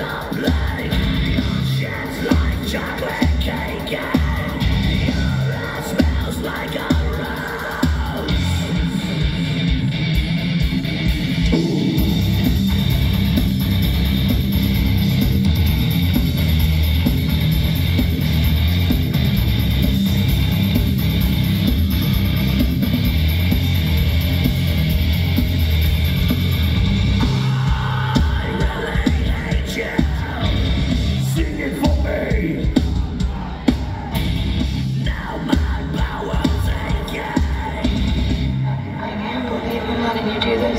the blade. Sheds like chocolate cake.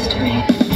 to me.